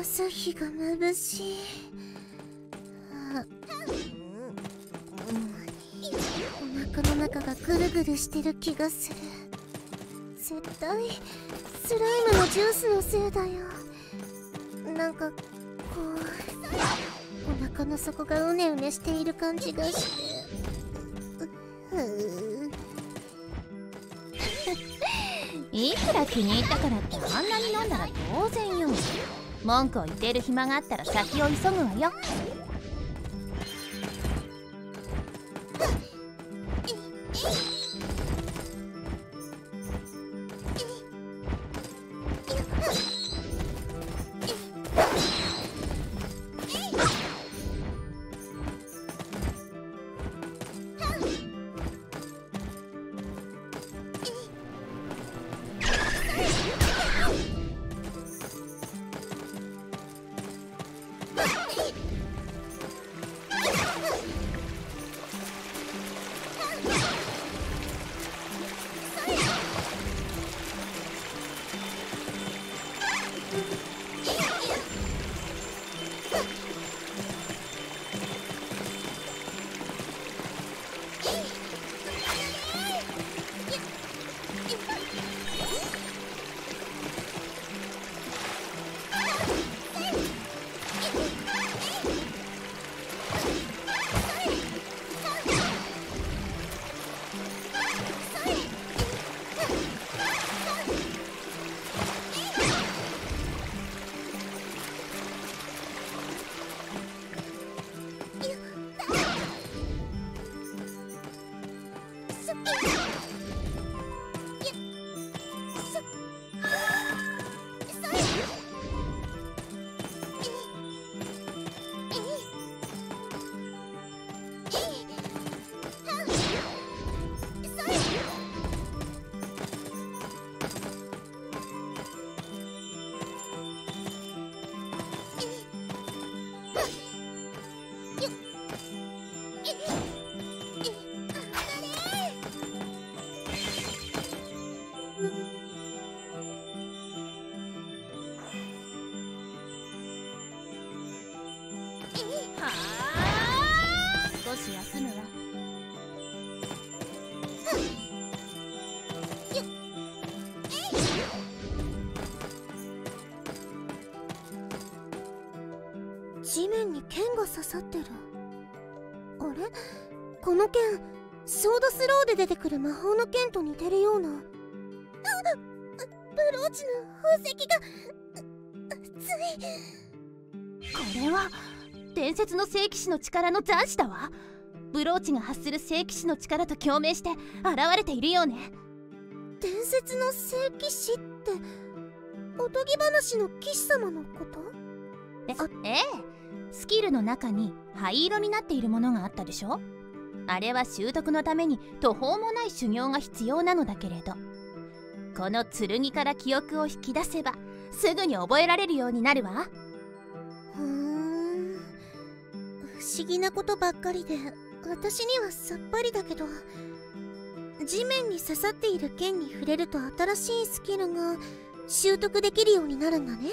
朝日が眩しい。あお腹の中がぐるぐるしてる気がする。絶対スライムのジュースのせいだよ。なんかこうお腹の底がうねうねしている感じがして。うういくら気に入ったからってあんなに飲んだら当然よ。文句を言ってる暇があったら先を急ぐわよ。面に剣が刺さってる。あれ？この剣ソードスローで出てくる魔法の剣と似てるような。あブローチの宝石がつい。これは伝説の聖騎士の力の残滓だわ。ブローチが発する聖騎士の力と共鳴して現れているようね。伝説の聖騎士っておとぎ話の騎士様のこと？えええスキルの中に灰色になっているものがあったでしょ？あれは習得のために途方もない修行が必要なのだけれど。この剣から記憶を引き出せばすぐに覚えられるようになるわ。ふん。不思議なことばっかりで私にはさっぱりだけど。地面に刺さっている剣に触れると新しいスキルが習得できるようになるんだね。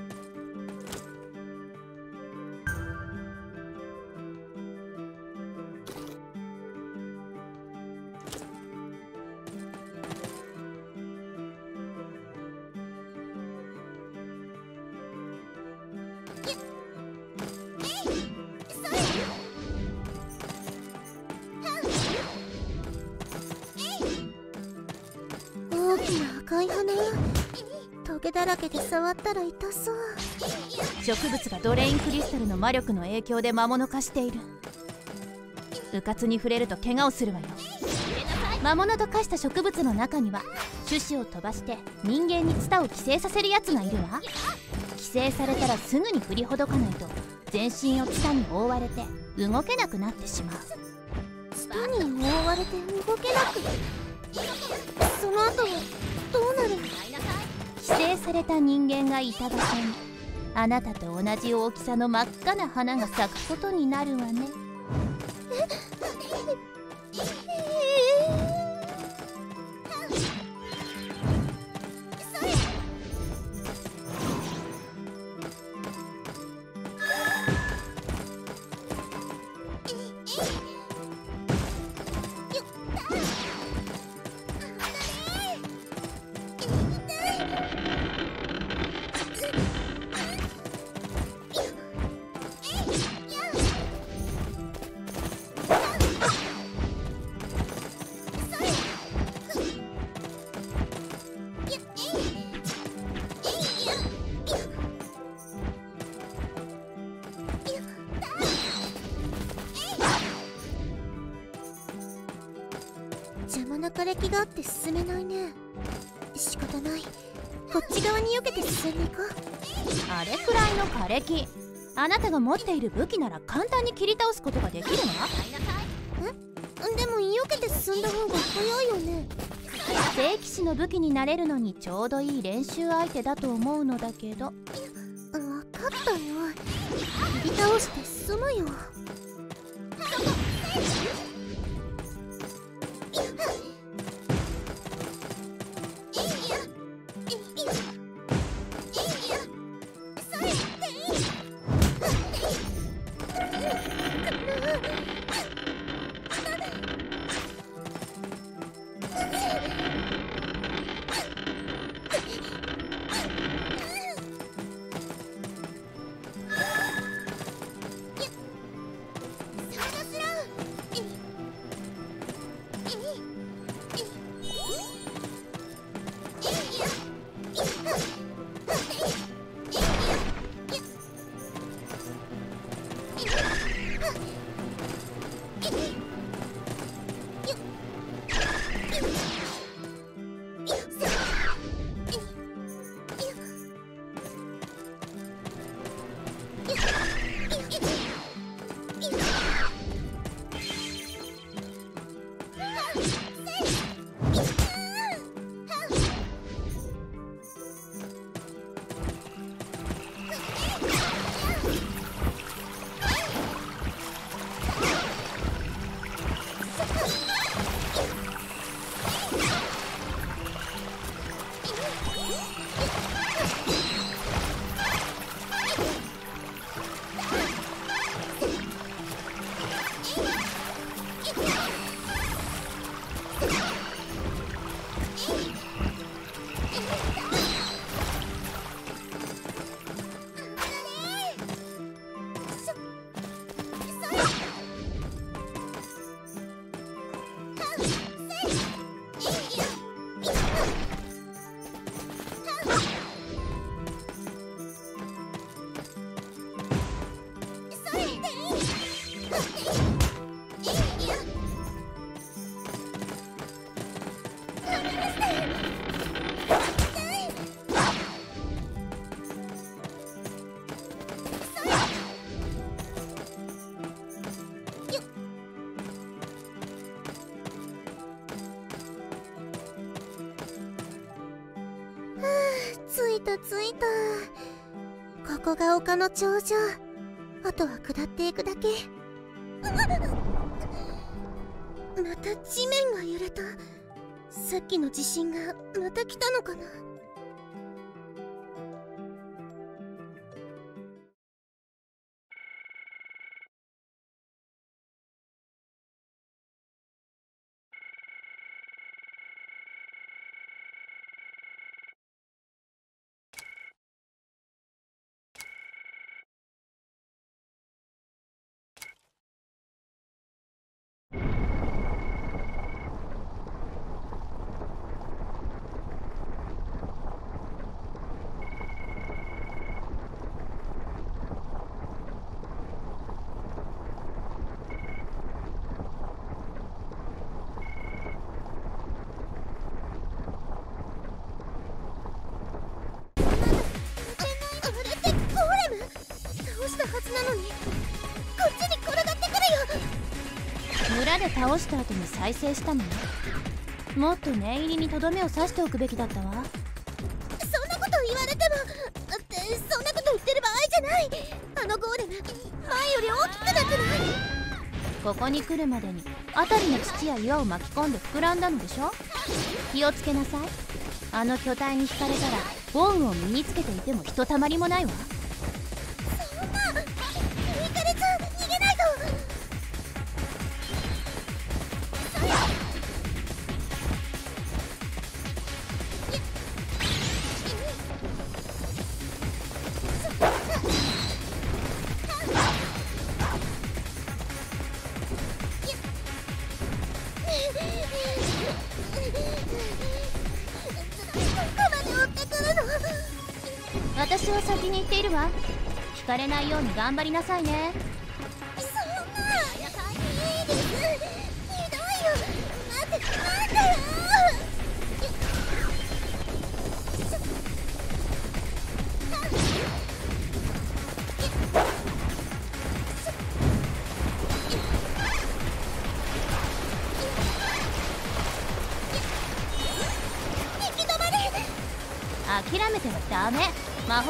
だらけで触ったら痛そう。植物がドレインクリスタルの魔力の影響で魔物化している。うかつに触れると怪我をするわよ。魔物と化した植物の中には種子を飛ばして人間にツタを寄生させるやつがいるわ。寄生されたらすぐに振りほどかないと全身をツタに覆われて動けなくなってしまう。ツタに覆われて動けなく。その後どうなる？寄生された人間がいた場所にあなたと同じ大きさの真っ赤な花が咲くことになるわね。え？枯れ木があって進めないね。仕方ない。こっち側に避けて進んでいこう。あれくらいの枯れ木。あなたが持っている武器なら簡単に切り倒すことができるわえ？でも避けて進んだ方が早いよね。聖騎士の武器になれるのにちょうどいい練習相手だと思うのだけど。分かったよ。切り倒して進むよここが丘の頂上。あとは下っていくだけ。また地面が揺れた。さっきの地震がまた来たのかな。で倒した後に再生したのね。もっと念入りにとどめを刺しておくべきだったわ。そんなこと言われてもだってそんなこと言ってる場合じゃない。あのゴーレム前より大きくなってない。ここに来るまでに辺りの土や岩を巻き込んで膨らんだのでしょ？気をつけなさい。あの巨体に惹かれたらボーンを身につけていてもひとたまりもないわ気に入っているわ。惹かれないように頑張りなさいね。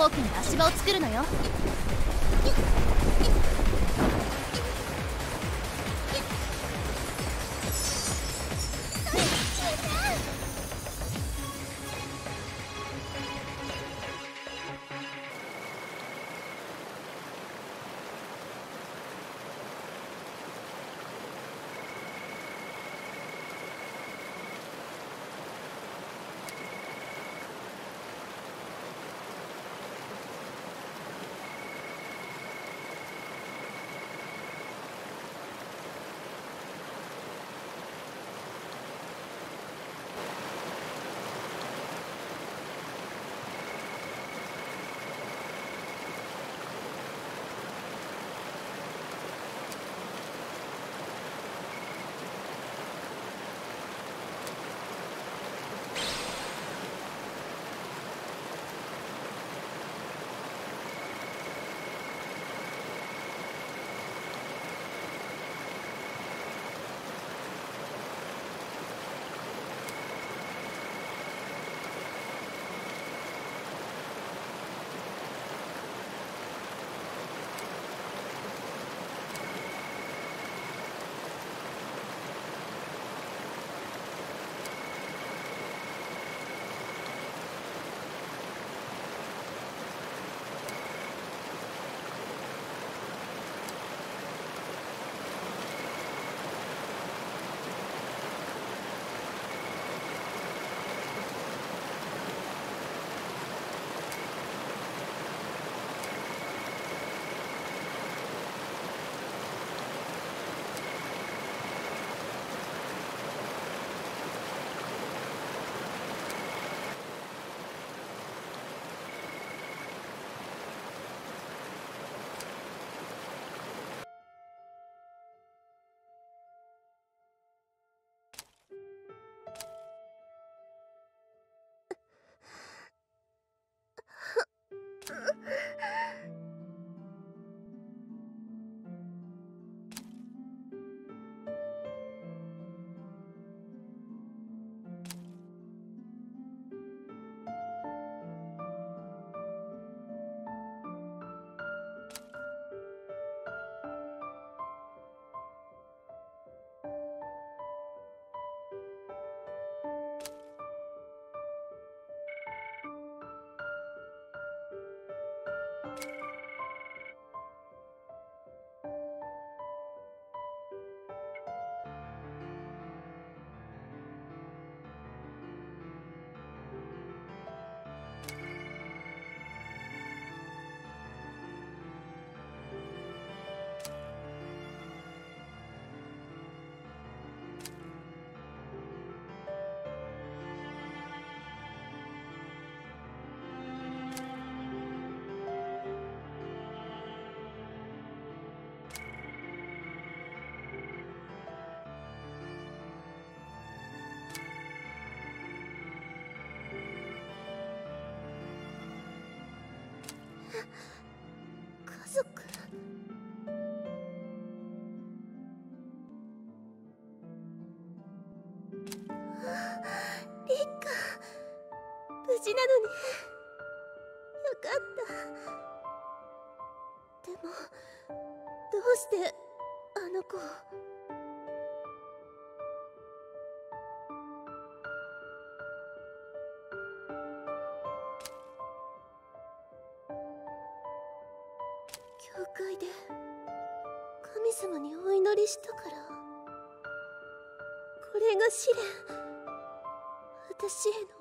魔法剣で足場を作るのよ。事なのによかった。でもどうしてあの子教会で神様にお祈りしたからこれが試練私への